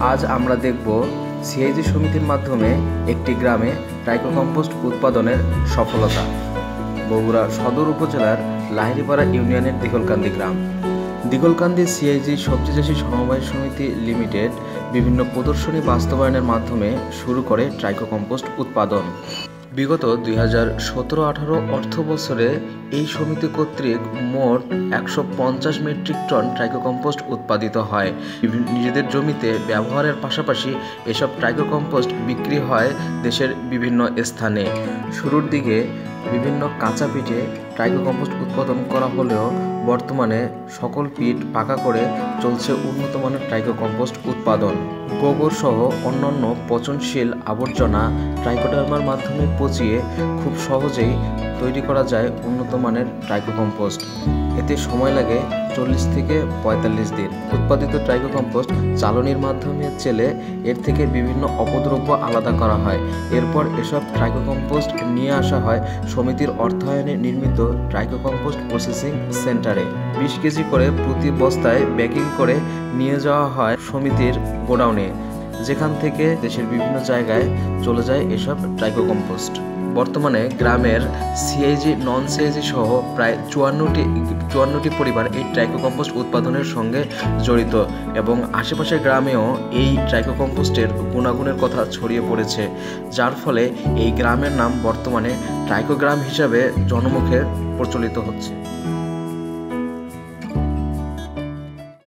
আজ আমরা দেখব সিআইজি সমিতির মাধ্যমে একটি গ্রামে ট্রাইকোকম্পোস্ট উৎপাদনের সফলতা। বগুড়া সদর উপজেলার লাহিরিপাড়া ইউনিয়নের দিগলকান্দি গ্রাম। দিগলকান্দি সিআইজি সবজি চাষী সমবায় সমিতি লিমিটেড বিভিন্ন প্রদর্শনী বাস্তবায়নের মাধ্যমে শুরু করে ট্রাইকোকম্পোস্ট উৎপাদন। বিগত দুই হাজার সতেরো আঠারো অর্থ বছরে এই সমিতি কর্তৃক মোট একশো পঞ্চাশ মেট্রিক টন ট্রাইকো কম্পোস্ট উৎপাদিত হয়। নিজেদের জমিতে ব্যবহারের পাশাপাশি এসব ট্রাইকো কম্পোস্ট বিক্রি হয় দেশের বিভিন্ন স্থানে। শুরুর দিকে বিভিন্ন কাঁচা পিঠে ট্রাইকো কম্পোস্ট উৎপাদন করা হলেও বর্তমানে সকল পিট পাকা করে চলছে উন্নত মানের ট্রাইকো কম্পোস্ট উৎপাদন। গোবর সহ অন্যান্য পচনশীল আবর্জনা ট্রাইকোডার্মার মাধ্যমে পচিয়ে খুব সহজেই তৈরি করা যায় উন্নত মানের ট্রাইকো কম্পোস্ট এতে সময় লাগে চল্লিশ থেকে পঁয়তাল্লিশ দিন। উৎপাদিত ট্রাইকো কম্পোস্ট চালনির মাধ্যমে চেলে এর থেকে বিভিন্ন অপদ্রব্য আলাদা করা হয়। এরপর এসব ট্রাইকো কম্পোস্ট নিয়ে আসা হয় সমিতির অর্থায়নে নির্মিত ট্রাইকো কম্পোস্ট প্রসেসিং সেন্টারে। বিশ কেজি করে প্রতি বস্তায় ব্যাকিং করে নিয়ে যাওয়া হয় সমিতির গোডাউনে। যেখান থেকে দেশের বিভিন্ন জায়গায় চলে যায় এসব ট্রাইকো কম্পোস্ট বর্তমানে গ্রামের সিআইজি নন সিআইজি সহ প্রায় চুয়ান্নটি চুয়ান্নটি পরিবার এই ট্রাইকো কম্পোস্ট উৎপাদনের সঙ্গে জড়িত এবং আশেপাশের গ্রামেও এই ট্রাইকো কম্পোস্টের গুণাগুণের কথা ছড়িয়ে পড়েছে, যার ফলে এই গ্রামের নাম বর্তমানে ট্রাইকো গ্রাম হিসাবে জনমুখে প্রচলিত হচ্ছে।